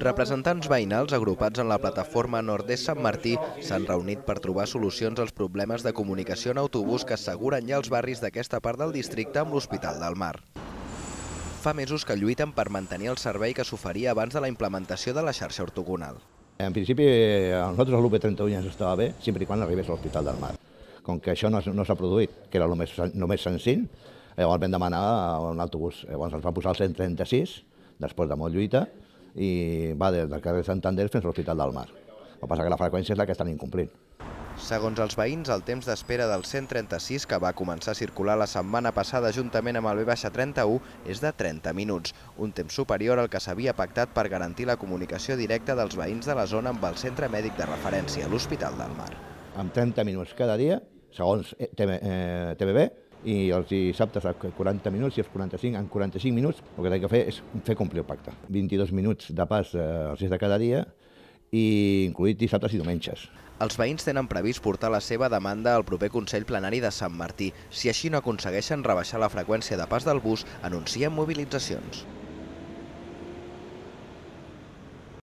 Representants veïnals agrupats en la plataforma Nord-est Sant Martí s'han reunit per trobar solucions als problemes de comunicació en autobús que asseguren ja els barris d'aquesta part del districte amb l'Hospital del Mar. Fa mesos que lluiten per mantenir el servei que s'oferia abans de la implementació de la xarxa ortogonal. En principi, a nosaltres l'UP31 ja ens estava bé, sempre i quan arribés a l'Hospital del Mar. Com que això no, s'ha produït, que era el més, més senzill, llavors vam demanar un autobús. Llavors ens va posar el 136, després de molt lluita, i va des del carrer Santander fins a l'Hospital del Mar. El que passa que la freqüència és la que estan incomplint. Segons els veïns, el temps d'espera del 136, que va començar a circular la setmana passada juntament amb el B-31, és de 30 minuts, un temps superior al que s'havia pactat per garantir la comunicació directa dels veïns de la zona amb el centre mèdic de referència, l'Hospital del Mar. Amb 30 minuts cada dia, segons TVB, i els dissabtes a 40 minuts i els 45 en 45 minuts, el que hem de fer és fer complir el pacte. 22 minuts de pas eh, els dies de cada dia i incluït dissabtes i diumenges. Els veïns tenen previst portar la seva demanda al proper Consell Plenari de Sant Martí. Si així no aconsegueixen rebaixar la freqüència de pas del bus, anuncien mobilitzacions.